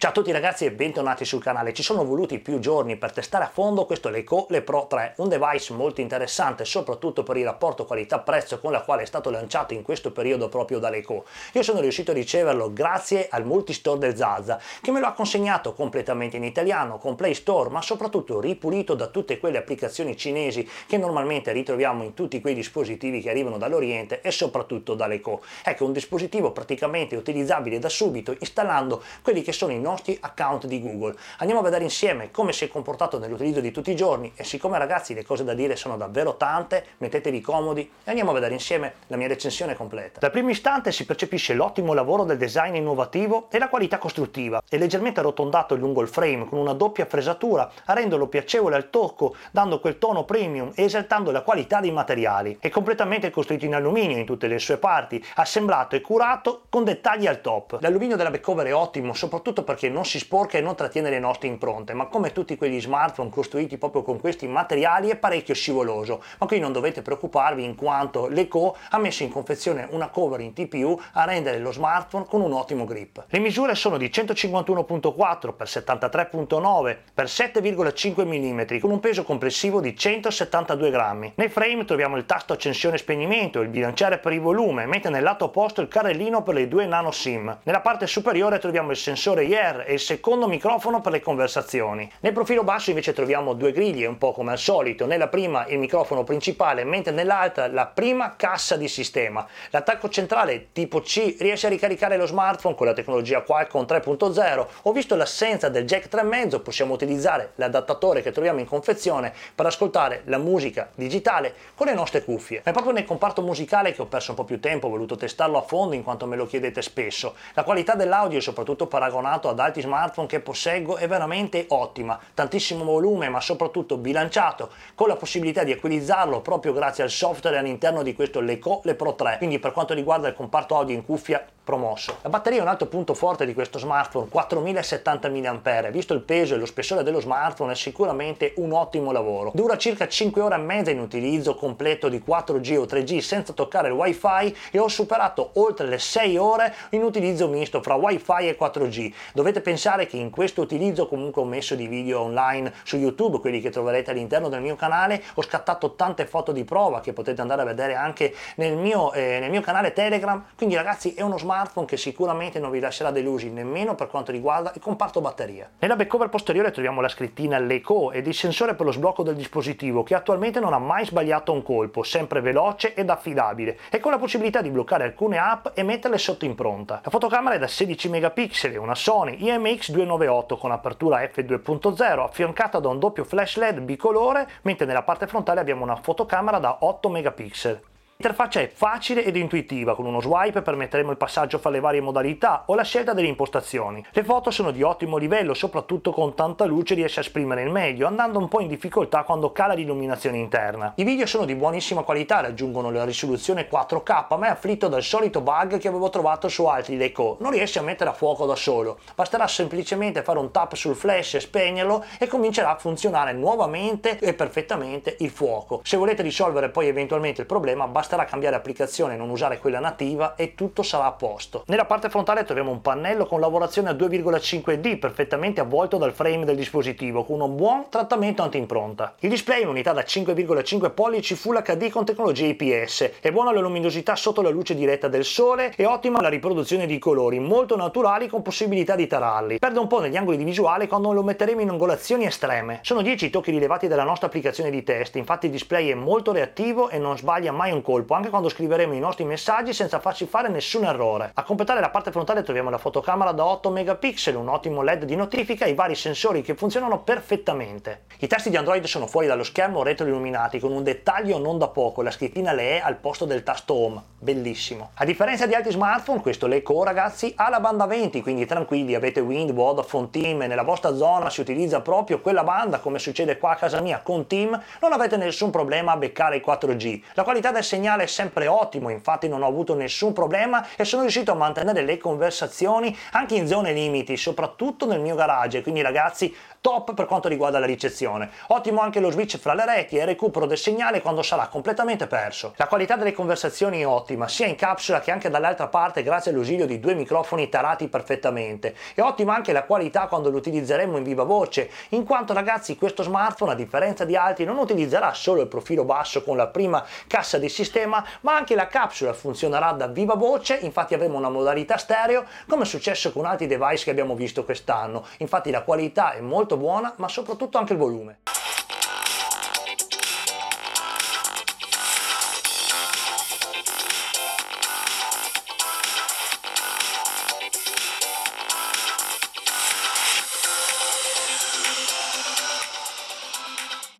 Ciao a tutti ragazzi e bentornati sul canale. Ci sono voluti più giorni per testare a fondo questo Leico Le Pro 3, un device molto interessante soprattutto per il rapporto qualità-prezzo con la quale è stato lanciato in questo periodo proprio da Leico. Io sono riuscito a riceverlo grazie al multistore del Zaza che me lo ha consegnato completamente in italiano con Play Store ma soprattutto ripulito da tutte quelle applicazioni cinesi che normalmente ritroviamo in tutti quei dispositivi che arrivano dall'Oriente e soprattutto da Leico. Ecco un dispositivo praticamente utilizzabile da subito installando quelli che sono i nostri account di Google. Andiamo a vedere insieme come si è comportato nell'utilizzo di tutti i giorni e siccome ragazzi le cose da dire sono davvero tante, mettetevi comodi e andiamo a vedere insieme la mia recensione completa. Dal primo istante si percepisce l'ottimo lavoro del design innovativo e la qualità costruttiva. È leggermente arrotondato lungo il frame con una doppia fresatura a renderlo piacevole al tocco, dando quel tono premium e esaltando la qualità dei materiali. È completamente costruito in alluminio in tutte le sue parti, assemblato e curato con dettagli al top. L'alluminio della back è ottimo, soprattutto perché perché non si sporca e non trattiene le nostre impronte, ma come tutti quegli smartphone costruiti proprio con questi materiali è parecchio scivoloso, ma qui non dovete preoccuparvi in quanto l'Eco ha messo in confezione una cover in TPU a rendere lo smartphone con un ottimo grip. Le misure sono di 151.4 x 73.9 x 7,5 mm con un peso complessivo di 172 grammi. Nel frame troviamo il tasto accensione e spegnimento, il bilanciere per il volume, mentre nel lato opposto il carrellino per le due nano SIM. Nella parte superiore troviamo il sensore IR share e il secondo microfono per le conversazioni. Nel profilo basso invece troviamo due griglie, un po' come al solito, nella prima il microfono principale, mentre nell'altra la prima cassa di sistema. L'attacco centrale tipo C riesce a ricaricare lo smartphone con la tecnologia Qualcomm 3.0. Ho visto l'assenza del jack 3.5, possiamo utilizzare l'adattatore che troviamo in confezione per ascoltare la musica digitale con le nostre cuffie. Ma è proprio nel comparto musicale che ho perso un po' più tempo, ho voluto testarlo a fondo in quanto me lo chiedete spesso. La qualità dell'audio, soprattutto paragonato ad ad altri smartphone che posseggo è veramente ottima, tantissimo volume ma soprattutto bilanciato, con la possibilità di equalizzarlo proprio grazie al software all'interno di questo Leco Le Pro 3, quindi per quanto riguarda il comparto audio in cuffia promosso. La batteria è un altro punto forte di questo smartphone, 4070 mAh, visto il peso e lo spessore dello smartphone è sicuramente un ottimo lavoro. Dura circa 5 ore e mezza in utilizzo completo di 4G o 3G senza toccare il wifi e ho superato oltre le 6 ore in utilizzo misto fra wifi e 4G. Dovete pensare che in questo utilizzo comunque ho messo di video online su YouTube, quelli che troverete all'interno del mio canale, ho scattato tante foto di prova che potete andare a vedere anche nel mio, eh, nel mio canale Telegram, quindi ragazzi è uno smartphone che sicuramente non vi lascerà delusi nemmeno per quanto riguarda il comparto batteria. Nella back posteriore troviamo la scrittina LECO ed il sensore per lo sblocco del dispositivo che attualmente non ha mai sbagliato un colpo, sempre veloce ed affidabile e con la possibilità di bloccare alcune app e metterle sotto impronta. La fotocamera è da 16 megapixel una Sony IMX298 con apertura f2.0 affiancata da un doppio flash LED bicolore mentre nella parte frontale abbiamo una fotocamera da 8 megapixel. L'interfaccia è facile ed intuitiva, con uno swipe permetteremo il passaggio fra le varie modalità o la scelta delle impostazioni. Le foto sono di ottimo livello, soprattutto con tanta luce riesce a esprimere il meglio, andando un po' in difficoltà quando cala l'illuminazione interna. I video sono di buonissima qualità, raggiungono la risoluzione 4K, ma è afflitto dal solito bug che avevo trovato su altri Deco. Non riesce a mettere a fuoco da solo, basterà semplicemente fare un tap sul flash e spegnerlo e comincerà a funzionare nuovamente e perfettamente il fuoco. Se volete risolvere poi eventualmente il problema, basta basterà cambiare applicazione e non usare quella nativa e tutto sarà a posto. Nella parte frontale troviamo un pannello con lavorazione a 2,5D perfettamente avvolto dal frame del dispositivo con un buon trattamento anti-impronta. Il display è un'unità da 5,5 pollici Full HD con tecnologia IPS, è buona la luminosità sotto la luce diretta del sole e ottima la riproduzione di colori molto naturali con possibilità di tararli. Perde un po' negli angoli di visuale quando lo metteremo in angolazioni estreme. Sono 10 i tocchi rilevati dalla nostra applicazione di test, infatti il display è molto reattivo e non sbaglia mai un colpo colpo anche quando scriveremo i nostri messaggi senza farci fare nessun errore. A completare la parte frontale troviamo la fotocamera da 8 megapixel, un ottimo LED di notifica e i vari sensori che funzionano perfettamente. I tasti di Android sono fuori dallo schermo retroilluminati con un dettaglio non da poco, la scrittina le è al posto del tasto home, bellissimo. A differenza di altri smartphone, questo Leco ragazzi ha la banda 20, quindi tranquilli, avete Wind, Vodafone, Team e nella vostra zona si utilizza proprio quella banda come succede qua a casa mia con Team, non avete nessun problema a beccare il 4G. La qualità del segnale segnale è sempre ottimo, infatti non ho avuto nessun problema e sono riuscito a mantenere le conversazioni anche in zone limiti, soprattutto nel mio garage, quindi ragazzi top per quanto riguarda la ricezione. Ottimo anche lo switch fra le reti e il recupero del segnale quando sarà completamente perso. La qualità delle conversazioni è ottima, sia in capsula che anche dall'altra parte grazie all'ausilio di due microfoni tarati perfettamente. È ottima anche la qualità quando lo utilizzeremo in viva voce, in quanto ragazzi questo smartphone a differenza di altri non utilizzerà solo il profilo basso con la prima cassa di sistema, ma anche la capsula funzionerà da viva voce, infatti avremo una modalità stereo come è successo con altri device che abbiamo visto quest'anno. Infatti la qualità è molto buona, ma soprattutto anche il volume.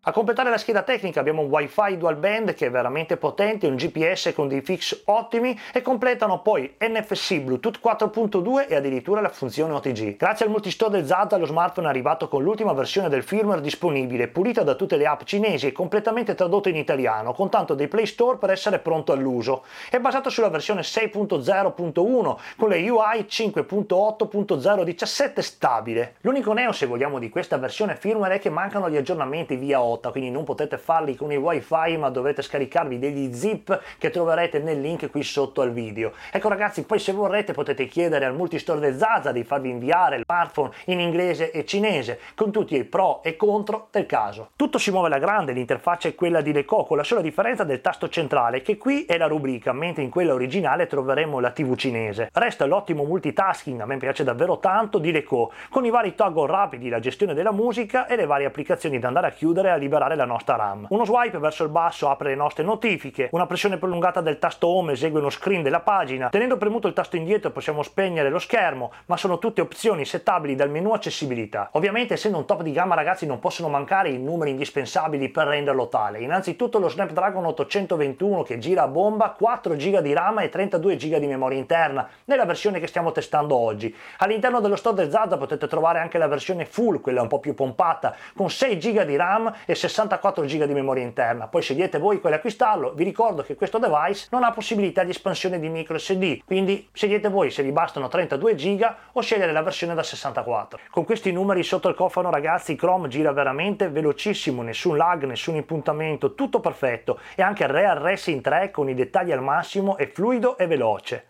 A completare la scheda tecnica abbiamo un Wi-Fi dual band che è veramente potente, un GPS con dei fix ottimi e completano poi NFC, Bluetooth 4.2 e addirittura la funzione OTG. Grazie al multistore del Zaza lo smartphone è arrivato con l'ultima versione del firmware disponibile, pulita da tutte le app cinesi e completamente tradotto in italiano, con tanto dei Play Store per essere pronto all'uso. È basato sulla versione 6.0.1 con le UI 5.8.017 stabile. L'unico neo se vogliamo di questa versione firmware è che mancano gli aggiornamenti via 8 pilota, quindi non potete farli con il wifi ma dovete scaricarvi degli zip che troverete nel link qui sotto al video. Ecco ragazzi, poi se vorrete potete chiedere al multistore del Zaza di farvi inviare il smartphone in inglese e cinese con tutti i pro e contro del caso. Tutto si muove alla grande, l'interfaccia è quella di Leco con la sola differenza del tasto centrale che qui è la rubrica, mentre in quella originale troveremo la TV cinese. Resta l'ottimo multitasking, a me piace davvero tanto, di Leco, con i vari toggle rapidi, la gestione della musica e le varie applicazioni da andare a chiudere a liberare la nostra RAM. Uno swipe verso il basso apre le nostre notifiche, una pressione prolungata del tasto home esegue uno screen della pagina, tenendo premuto il tasto indietro possiamo spegnere lo schermo, ma sono tutte opzioni settabili dal menu accessibilità. Ovviamente essendo un top di gamma ragazzi non possono mancare i numeri indispensabili per renderlo tale. Innanzitutto lo Snapdragon 821 che gira a bomba, 4 GB di RAM e 32 GB di memoria interna, nella versione che stiamo testando oggi. All'interno dello store del Zaza potete trovare anche la versione full, quella un po' più pompata, con 6 GB di RAM e 64 GB di memoria interna, poi scegliete voi quale acquistarlo, vi ricordo che questo device non ha possibilità di espansione di micro SD, quindi scegliete voi se vi bastano 32 GB o scegliere la versione da 64. Con questi numeri sotto il cofano ragazzi Chrome gira veramente velocissimo, nessun lag, nessun impuntamento, tutto perfetto. E anche il Real Racing 3 con i dettagli al massimo è fluido e veloce.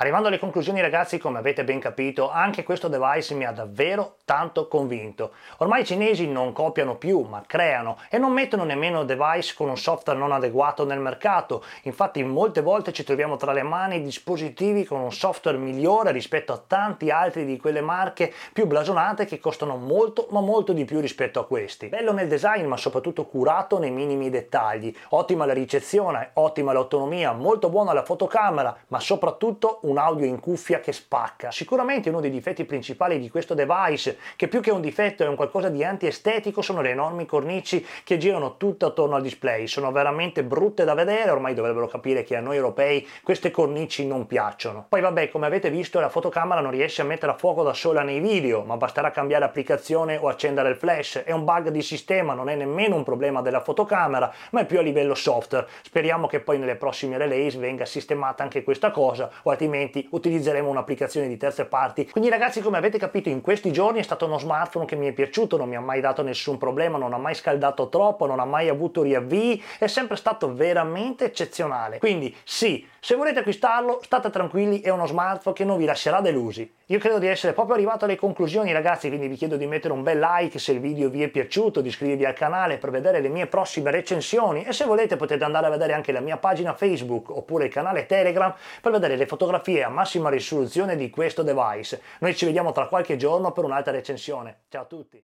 Arrivando alle conclusioni ragazzi, come avete ben capito, anche questo device mi ha davvero tanto convinto. Ormai i cinesi non copiano più, ma creano e non mettono nemmeno device con un software non adeguato nel mercato. Infatti molte volte ci troviamo tra le mani dispositivi con un software migliore rispetto a tanti altri di quelle marche più blasonate che costano molto ma molto di più rispetto a questi. Bello nel design ma soprattutto curato nei minimi dettagli. Ottima la ricezione, ottima l'autonomia, molto buona la fotocamera, ma soprattutto un un audio in cuffia che spacca. Sicuramente uno dei difetti principali di questo device, che più che un difetto è un qualcosa di antiestetico, sono le enormi cornici che girano tutte attorno al display. Sono veramente brutte da vedere, ormai dovrebbero capire che a noi europei queste cornici non piacciono. Poi vabbè, come avete visto la fotocamera non riesce a mettere a fuoco da sola nei video, ma basterà cambiare applicazione o accendere il flash. È un bug di sistema, non è nemmeno un problema della fotocamera, ma è più a livello software. Speriamo che poi nelle prossime release venga sistemata anche questa cosa, o altrimenti altrimenti utilizzeremo un'applicazione di terze parti. Quindi ragazzi come avete capito in questi giorni è stato uno smartphone che mi è piaciuto, non mi ha mai dato nessun problema, non ha mai scaldato troppo, non ha mai avuto riavvii, è sempre stato veramente eccezionale. Quindi sì, se volete acquistarlo state tranquilli, è uno smartphone che non vi lascerà delusi. Io credo di essere proprio arrivato alle conclusioni ragazzi, quindi vi chiedo di mettere un bel like se il video vi è piaciuto, di iscrivervi al canale per vedere le mie prossime recensioni e se volete potete andare a vedere anche la mia pagina Facebook oppure il canale Telegram per vedere le fotografie fotografie a massima risoluzione di questo device. Noi ci vediamo tra qualche giorno per un'altra recensione. Ciao a tutti!